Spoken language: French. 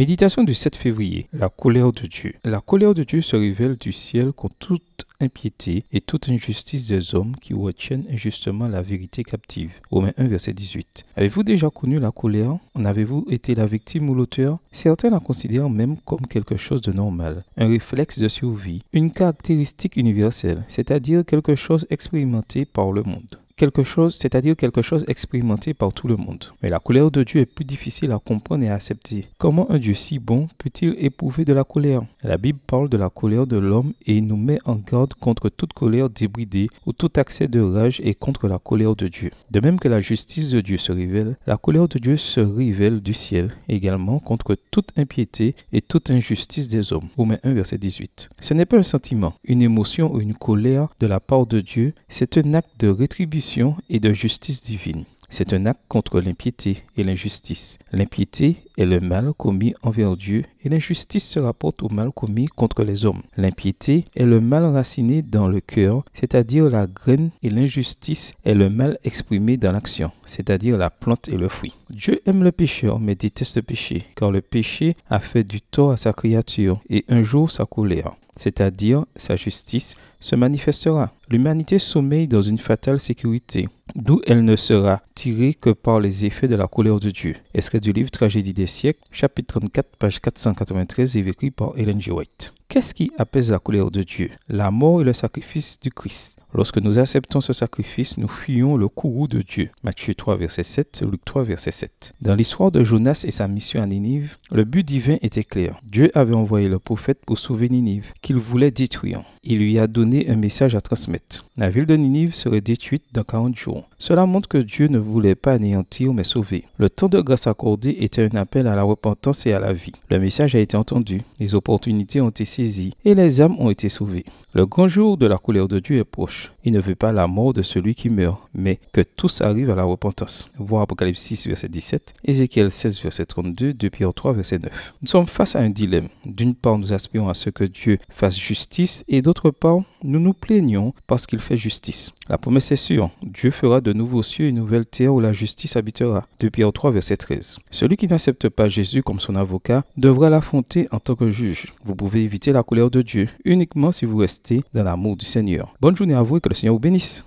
Méditation du 7 février. La colère de Dieu. La colère de Dieu se révèle du ciel contre toute impiété et toute injustice des hommes qui retiennent injustement la vérité captive. Romains 1, verset 18. Avez-vous déjà connu la colère? En avez-vous été la victime ou l'auteur? Certains la considèrent même comme quelque chose de normal, un réflexe de survie, une caractéristique universelle, c'est-à-dire quelque chose expérimenté par le monde quelque chose, c'est-à-dire quelque chose expérimenté par tout le monde. Mais la colère de Dieu est plus difficile à comprendre et à accepter. Comment un Dieu si bon peut-il éprouver de la colère? La Bible parle de la colère de l'homme et nous met en garde contre toute colère débridée ou tout accès de rage et contre la colère de Dieu. De même que la justice de Dieu se révèle, la colère de Dieu se révèle du ciel également contre toute impiété et toute injustice des hommes. Romains 1 verset 18. Ce n'est pas un sentiment, une émotion ou une colère de la part de Dieu, c'est un acte de rétribution et de justice divine. C'est un acte contre l'impiété et l'injustice. L'impiété est le mal commis envers Dieu et l'injustice se rapporte au mal commis contre les hommes. L'impiété est le mal raciné dans le cœur, c'est-à-dire la graine, et l'injustice est le mal exprimé dans l'action, c'est-à-dire la plante et le fruit. Dieu aime le pécheur mais déteste le péché, car le péché a fait du tort à sa créature et un jour sa colère c'est-à-dire sa justice, se manifestera. L'humanité sommeille dans une fatale sécurité, d'où elle ne sera tirée que par les effets de la colère de Dieu. Extrait du livre Tragédie des siècles, chapitre 34, page 493, écrit par Ellen G. White. Qu'est-ce qui apaise la colère de Dieu? La mort et le sacrifice du Christ. Lorsque nous acceptons ce sacrifice, nous fuyons le courroux de Dieu. Matthieu 3, verset 7, Luc 3, verset 7. Dans l'histoire de Jonas et sa mission à Ninive, le but divin était clair. Dieu avait envoyé le prophète pour sauver Ninive, qu'il voulait détruire. Il lui a donné un message à transmettre. La ville de Ninive serait détruite dans 40 jours. Cela montre que Dieu ne voulait pas anéantir mais sauver. Le temps de grâce accordé était un appel à la repentance et à la vie. Le message a été entendu, les opportunités ont été et les âmes ont été sauvées. Le grand jour de la colère de Dieu est proche. Il ne veut pas la mort de celui qui meurt, mais que tous arrivent à la repentance. Voir Apocalypse 6, verset 17, Ézéchiel 16, verset 32, 2 Pierre 3, verset 9. Nous sommes face à un dilemme. D'une part, nous aspirons à ce que Dieu fasse justice et d'autre part, nous nous plaignons parce qu'il fait justice. La promesse est sûre. Dieu fera de nouveaux cieux et une nouvelle terre où la justice habitera. 2 Pierre 3, verset 13. Celui qui n'accepte pas Jésus comme son avocat devra l'affronter en tant que juge. Vous pouvez éviter la colère de Dieu uniquement si vous restez dans l'amour du Seigneur. Bonne journée à vous et que le Seigneur vous bénisse.